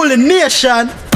rule the nation